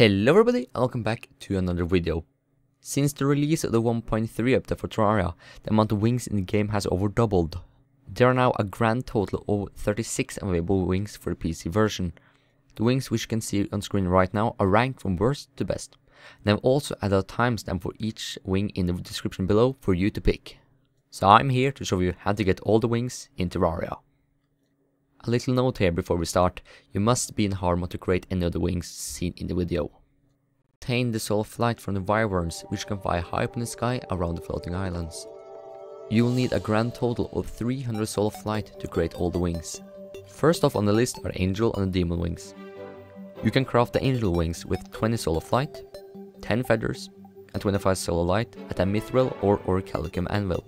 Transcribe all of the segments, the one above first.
Hello everybody and welcome back to another video. Since the release of the 1.3 update for Terraria, the amount of wings in the game has over doubled. There are now a grand total of 36 available wings for the PC version. The wings which you can see on screen right now are ranked from worst to best. And I've also added a timestamp for each wing in the description below for you to pick. So I'm here to show you how to get all the wings in Terraria. A little note here before we start, you must be in hard mode to create any of the wings seen in the video. Obtain the soul of flight from the wyverns which can fly high up in the sky around the floating islands. You will need a grand total of 300 soul of flight to create all the wings. First off on the list are angel and demon wings. You can craft the angel wings with 20 soul of flight, 10 feathers, and 25 soul of light at a mithril or orichalcum anvil.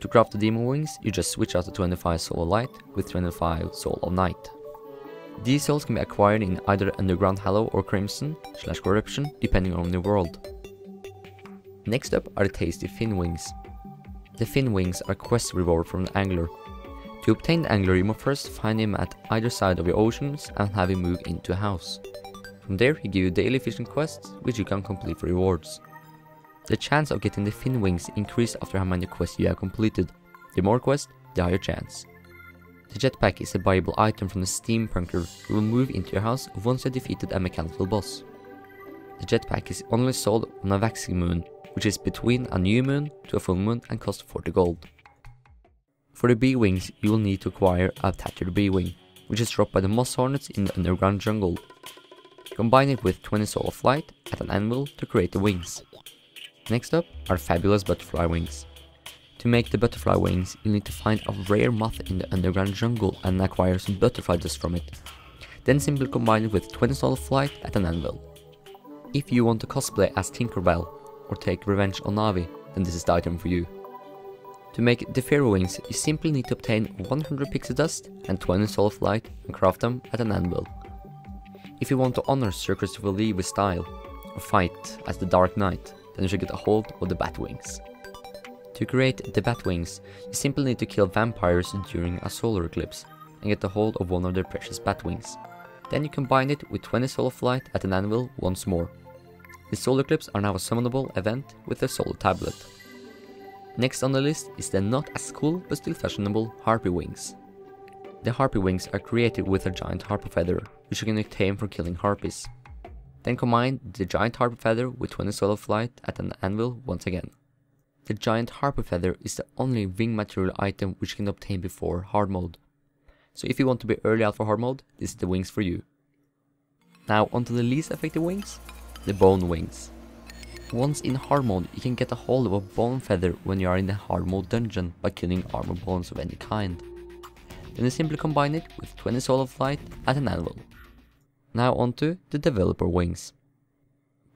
To craft the demon wings, you just switch out the 25 soul of light with 25 soul of night. These souls can be acquired in either Underground Hallow or Crimson slash Corruption, depending on your world. Next up are the tasty fin wings. The fin wings are quest reward from the angler. To obtain the angler, you must first find him at either side of your oceans and have him move into a house. From there, he gives you daily fishing quests, which you can complete for rewards. The chance of getting the fin wings increase after how many quests you have completed. The more quests, the higher chance. The jetpack is a buyable item from the steampunker who will move into your house once you have defeated a mechanical boss. The jetpack is only sold on a waxing moon, which is between a new moon to a full moon and costs 40 gold. For the bee wings, you will need to acquire a tattered bee wing, which is dropped by the moss hornets in the underground jungle. Combine it with 20 soul of flight at an anvil to create the wings. Next up are fabulous butterfly wings. To make the butterfly wings, you'll need to find a rare moth in the underground jungle and acquire some butterfly dust from it. Then simply combine it with 20 soul flight at an anvil. If you want to cosplay as Tinkerbell or take revenge on Navi, then this is the item for you. To make the Fairy wings, you simply need to obtain 100 pixie dust and 20 soul of light and craft them at an anvil. If you want to honor Sir Christopher Lee with style, or fight as the Dark Knight, then you should get a hold of the Batwings. To create the Batwings, you simply need to kill vampires during a solar eclipse and get a hold of one of their precious Batwings. Then you combine it with 20 soul of light at an anvil once more. The solar eclipse are now a summonable event with a solar tablet. Next on the list is the not as cool but still fashionable Harpy Wings. The Harpy Wings are created with a giant harpy feather, which you can obtain for killing harpies. Then combine the giant harpy feather with 20 soul of light at an anvil once again. The giant harpy feather is the only wing material item which can obtain before hard mode. So if you want to be early out for hard mode, this is the wings for you. Now onto the least effective wings, the bone wings. Once in hard mode, you can get a hold of a bone feather when you are in the hard mode dungeon by killing armor bones of any kind. Then you simply combine it with 20 soul of light at an anvil. Now onto the developer wings.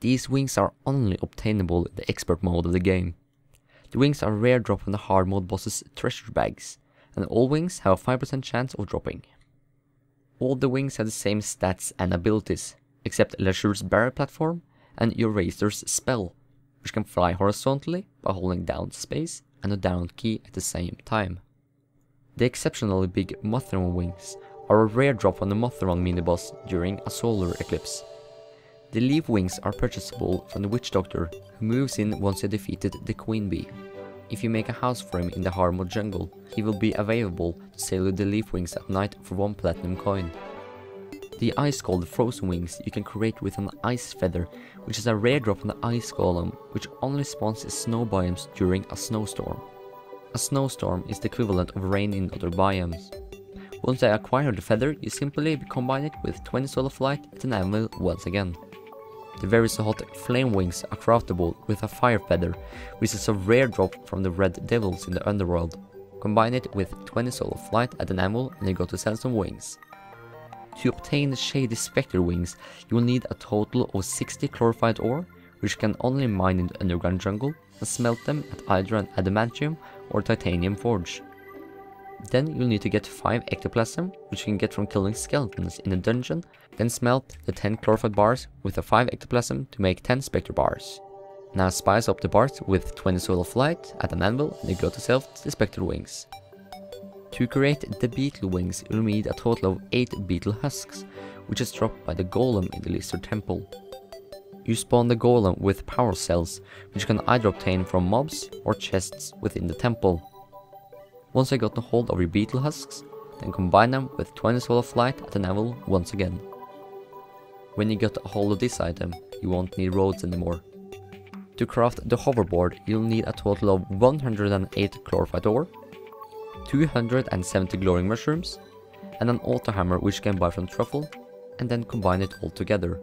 These wings are only obtainable in the expert mode of the game. The wings are rare drop from the hard mode boss's treasure bags, and all wings have a 5% chance of dropping. All the wings have the same stats and abilities, except Leisure's barrier platform and Yoraiz0r's spell, which can fly horizontally by holding down space and a down key at the same time. The exceptionally big Mothron wings are a rare drop on the Mothron mini-boss during a solar eclipse. The leaf wings are purchasable from the witch doctor, who moves in once you defeated the queen bee. If you make a house for him in the hard mode jungle, he will be available to sail with the leaf wings at night for one platinum coin. The ice called frozen wings you can create with an ice feather, which is a rare drop on the ice golem, which only spawns in snow biomes during a snowstorm. A snowstorm is the equivalent of rain in other biomes. Once I acquire the feather, you simply combine it with 20 soul of light at an anvil once again. The very hot flame wings are craftable with a fire feather, which is a rare drop from the red devils in the underworld. Combine it with 20 soul of light at an anvil and you got to sell some wings. To obtain the Shady Spectre wings, you will need a total of 60 chlorophyte ore, which can only mine in the underground jungle, and smelt them at either an adamantium or titanium forge. Then you'll need to get 5 ectoplasm, which you can get from killing skeletons in a dungeon, then smelt the 10 chlorophyte bars with the 5 ectoplasm to make 10 spectre bars. Now spice up the bars with 20 soul of light at an anvil and you got yourself the spectre wings. To create the beetle wings, you'll need a total of 8 beetle husks, which is dropped by the golem in the Lizard Temple. You spawn the golem with power cells, which you can either obtain from mobs or chests within the temple. Once you got a hold of your beetle husks, then combine them with 20 soul of flight at an anvil once again. When you get a hold of this item, you won't need roads anymore. To craft the hoverboard, you'll need a total of 108 chlorophyte ore, 270 glowing mushrooms, and an auto hammer which you can buy from Truffle, and then combine it all together.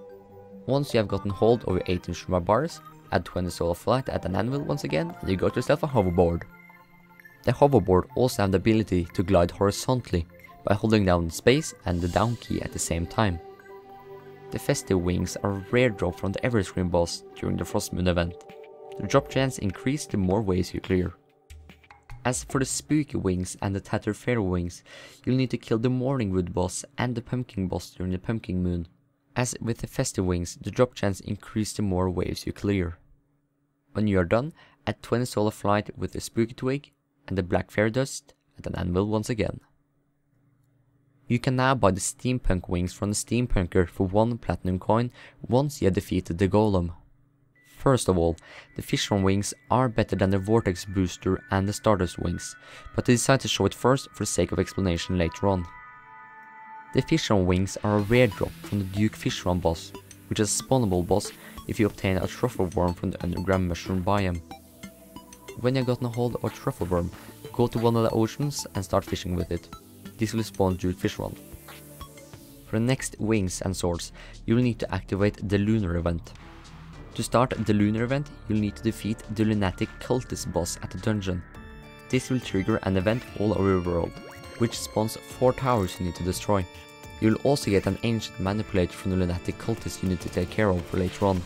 Once you have gotten hold of your 18 Shroomite bars, add 20 soul of flight at an anvil once again, and you got yourself a hoverboard. The hoverboard also have the ability to glide horizontally by holding down space and the down key at the same time. The festive wings are a rare drop from the Everscream boss during the Frostmoon event. The drop chance increase the more waves you clear. As for the spooky wings and the tattered fairy wings, you'll need to kill the Mourning Wood boss and the pumpkin boss during the pumpkin moon. As with the festive wings, the drop chance increase the more waves you clear. When you are done, add 20 soul of flight with the spooky twig and the black fairy dust at an anvil once again. You can now buy the steampunk wings from the steampunker for 1 platinum coin once you have defeated the golem. First of all, the Fishron wings are better than the Vortex booster and the Stardust wings, but I decided to show it first for the sake of explanation later on. The Fishron wings are a rare drop from the Duke Fishron boss, which is a spawnable boss if you obtain a truffle worm from the underground mushroom biome. When you have gotten a hold of a truffle worm, go to one of the oceans and start fishing with it. This will spawn Duke Fishron. For the next wings and swords, you will need to activate the lunar event. To start the lunar event, you'll need to defeat the lunatic cultist boss at the dungeon. This will trigger an event all over the world, which spawns 4 towers you need to destroy. You'll also get an ancient manipulator from the lunatic cultist you need to take care of for later on.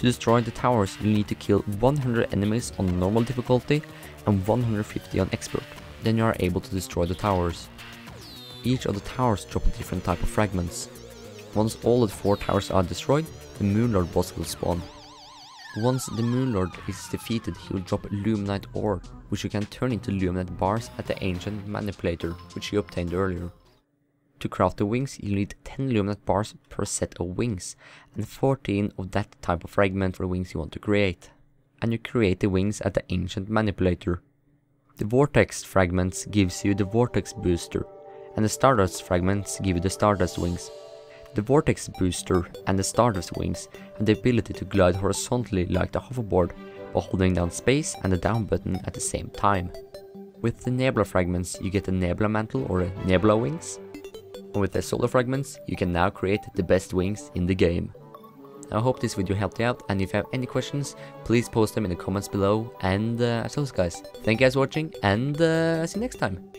To destroy the towers, you'll need to kill 100 enemies on normal difficulty and 150 on expert. Then you are able to destroy the towers. Each of the towers drop a different type of fragments. Once all the 4 towers are destroyed, the Moonlord boss will spawn. Once the Moonlord is defeated, he will drop Luminite ore, which you can turn into Luminite bars at the Ancient Manipulator, which you obtained earlier. To craft the wings, you need 10 Luminite bars per set of wings, and 14 of that type of fragment for the wings you want to create. And you create the wings at the Ancient Manipulator. The Vortex fragments gives you the Vortex booster, and the Stardust fragments give you the Stardust wings. The Vortex Booster and the Stardust Wings have the ability to glide horizontally like the hoverboard while holding down space and the down button at the same time. With the Nebula fragments you get the Nebula Mantle or Nebula Wings. With the Solar fragments you can now create the best wings in the game. I hope this video helped you out and if you have any questions please post them in the comments below and uh, as always guys, thank you guys for watching and uh, see you next time.